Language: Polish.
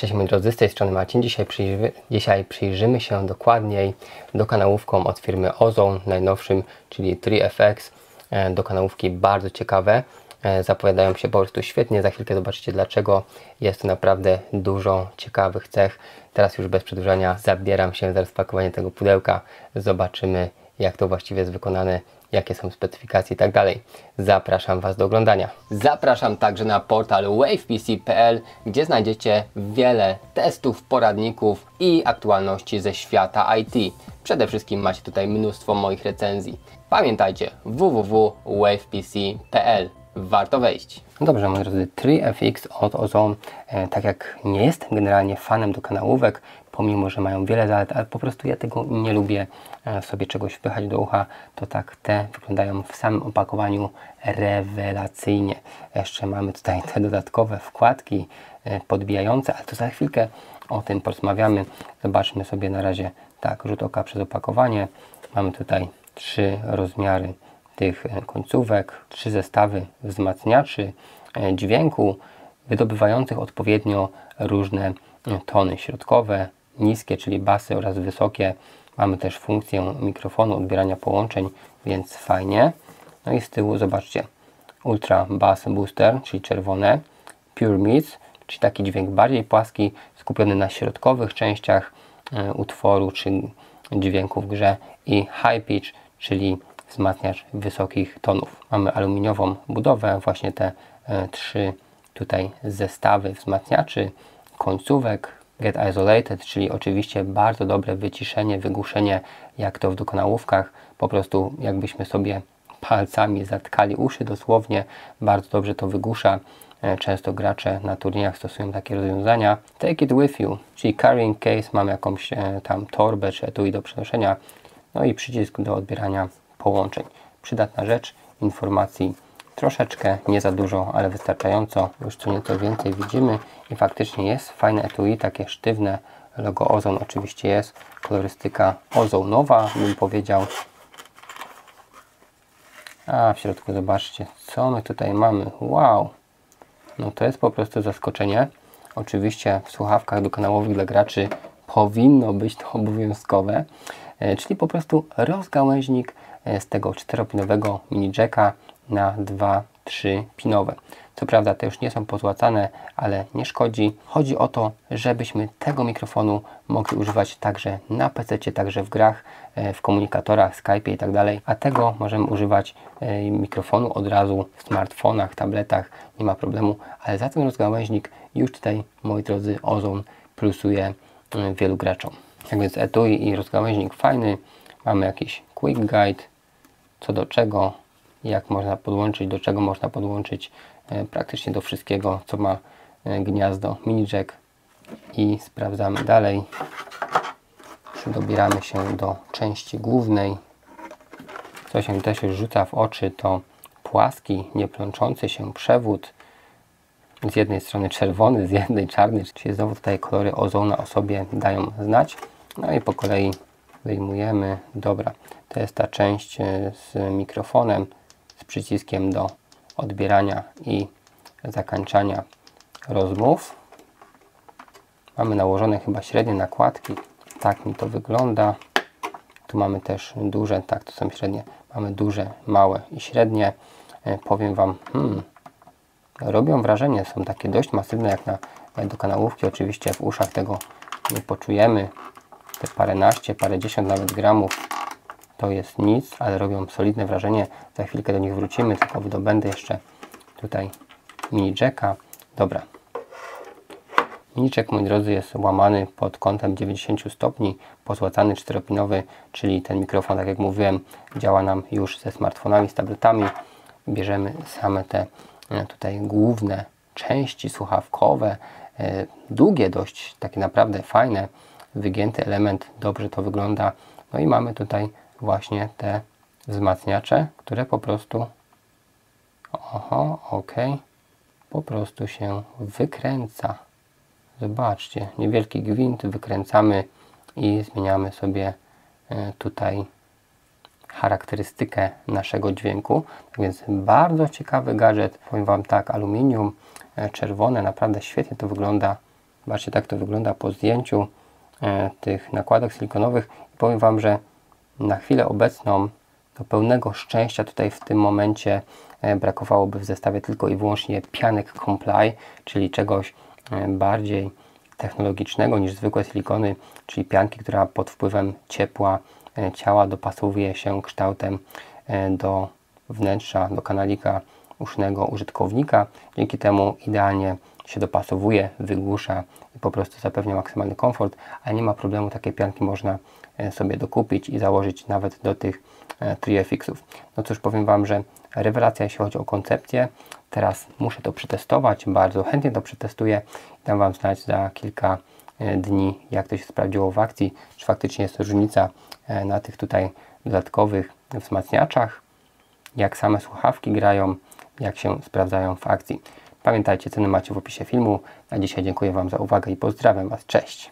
Cześć moi drodzy, z tej strony Marcin. Dzisiaj, przyjrzy, dzisiaj przyjrzymy się dokładniej do kanałówkom od firmy Ozone, najnowszym, czyli 3FX. E, do kanałówki bardzo ciekawe, e, zapowiadają się po prostu świetnie. Za chwilkę zobaczycie dlaczego. Jest tu naprawdę dużo ciekawych cech. Teraz już bez przedłużania zabieram się za rozpakowanie tego pudełka. Zobaczymy jak to właściwie jest wykonane jakie są specyfikacje i tak dalej. Zapraszam Was do oglądania. Zapraszam także na portal wavepc.pl, gdzie znajdziecie wiele testów, poradników i aktualności ze świata IT. Przede wszystkim macie tutaj mnóstwo moich recenzji. Pamiętajcie www.wavepc.pl warto wejść. Dobrze, moi drodzy, 3FX od Ozone, tak jak nie jestem generalnie fanem do kanałówek, pomimo, że mają wiele zalet, ale po prostu ja tego nie lubię e, sobie czegoś wpychać do ucha, to tak te wyglądają w samym opakowaniu rewelacyjnie. Jeszcze mamy tutaj te dodatkowe wkładki e, podbijające, ale to za chwilkę o tym porozmawiamy. Zobaczmy sobie na razie tak, rzut oka przez opakowanie. Mamy tutaj trzy rozmiary tych e, końcówek, trzy zestawy wzmacniaczy dźwięku, wydobywających odpowiednio różne tony środkowe, niskie, czyli basy oraz wysokie. Mamy też funkcję mikrofonu odbierania połączeń, więc fajnie. No i z tyłu zobaczcie Ultra Bass Booster, czyli czerwone, Pure Mids, czyli taki dźwięk bardziej płaski, skupiony na środkowych częściach y, utworu czy dźwięku w grze i High Pitch, czyli wzmacniacz wysokich tonów. Mamy aluminiową budowę, właśnie te y, trzy tutaj zestawy wzmacniaczy, końcówek, Get Isolated, czyli oczywiście bardzo dobre wyciszenie, wygłuszenie, jak to w dokonałówkach, po prostu jakbyśmy sobie palcami zatkali uszy dosłownie, bardzo dobrze to wygłusza. E, często gracze na turniejach stosują takie rozwiązania. Take it with you, czyli carrying case, mam jakąś e, tam torbę czy etui do przenoszenia, no i przycisk do odbierania połączeń. Przydatna rzecz, informacji troszeczkę, nie za dużo, ale wystarczająco. Już co nieco więcej widzimy i faktycznie jest fajne etui, takie sztywne. Logo Ozon oczywiście jest. Kolorystyka ozonowa, bym powiedział. A w środku zobaczcie, co my tutaj mamy. Wow! No to jest po prostu zaskoczenie. Oczywiście w słuchawkach dokanałowych dla graczy powinno być to obowiązkowe, e, czyli po prostu rozgałęźnik e, z tego czteropinowego mini jacka na 2, 3 pinowe. Co prawda te już nie są pozłacane, ale nie szkodzi. Chodzi o to, żebyśmy tego mikrofonu mogli używać także na PC, także w grach, e, w komunikatorach, Skype i tak. A tego możemy używać e, mikrofonu od razu w smartfonach, tabletach, nie ma problemu. Ale za ten rozgałęźnik już tutaj, moi drodzy, Ozon plusuje e, wielu graczom. Tak więc etui i rozgałęźnik fajny. Mamy jakiś quick guide, co do czego, jak można podłączyć, do czego można podłączyć e, praktycznie do wszystkiego, co ma e, gniazdo mini jack i sprawdzamy dalej. Dobieramy się do części głównej. Co się też rzuca w oczy to płaski, nieplączący się przewód. Z jednej strony czerwony, z jednej czarny, czyli znowu tutaj kolory ozona o sobie dają znać. No i po kolei wyjmujemy. Dobra, to jest ta część e, z mikrofonem z przyciskiem do odbierania i zakończania rozmów. Mamy nałożone chyba średnie nakładki. Tak mi to wygląda. Tu mamy też duże, tak to są średnie. Mamy duże, małe i średnie. E, powiem Wam, hmm, robią wrażenie. Są takie dość masywne jak na do kanałówki. Oczywiście w uszach tego nie poczujemy. Te paręnaście, parędziesiąt nawet gramów to jest nic, ale robią solidne wrażenie. Za chwilkę do nich wrócimy, tylko wydobędę jeszcze tutaj mini jacka. Dobra. Mini jack, moi drodzy, jest łamany pod kątem 90 stopni, pozłacany czteropinowy, czyli ten mikrofon, tak jak mówiłem, działa nam już ze smartfonami, z tabletami. Bierzemy same te e, tutaj główne części słuchawkowe, e, długie dość, takie naprawdę fajne, wygięty element, dobrze to wygląda. No i mamy tutaj właśnie te wzmacniacze, które po prostu oho, ok, po prostu się wykręca. Zobaczcie, niewielki gwint wykręcamy i zmieniamy sobie e, tutaj charakterystykę naszego dźwięku. Tak więc bardzo ciekawy gadżet. Powiem Wam tak, aluminium e, czerwone, naprawdę świetnie to wygląda. Zobaczcie, tak to wygląda po zdjęciu e, tych nakładek silikonowych. Powiem Wam, że na chwilę obecną do pełnego szczęścia tutaj w tym momencie e, brakowałoby w zestawie tylko i wyłącznie pianek Comply, czyli czegoś e, bardziej technologicznego niż zwykłe silikony, czyli pianki, która pod wpływem ciepła e, ciała dopasowuje się kształtem do wnętrza, do kanalika usznego użytkownika. Dzięki temu idealnie się dopasowuje, wygłusza i po prostu zapewnia maksymalny komfort, a nie ma problemu, takie pianki można e, sobie dokupić i założyć nawet do tych TriFX-ów. No cóż, powiem Wam, że rewelacja jeśli chodzi o koncepcję. Teraz muszę to przetestować, bardzo chętnie to przetestuję i dam Wam znać za kilka dni, jak to się sprawdziło w akcji, czy faktycznie jest różnica na tych tutaj dodatkowych wzmacniaczach, jak same słuchawki grają, jak się sprawdzają w akcji. Pamiętajcie, ceny macie w opisie filmu. Na dzisiaj dziękuję Wam za uwagę i pozdrawiam Was. Cześć!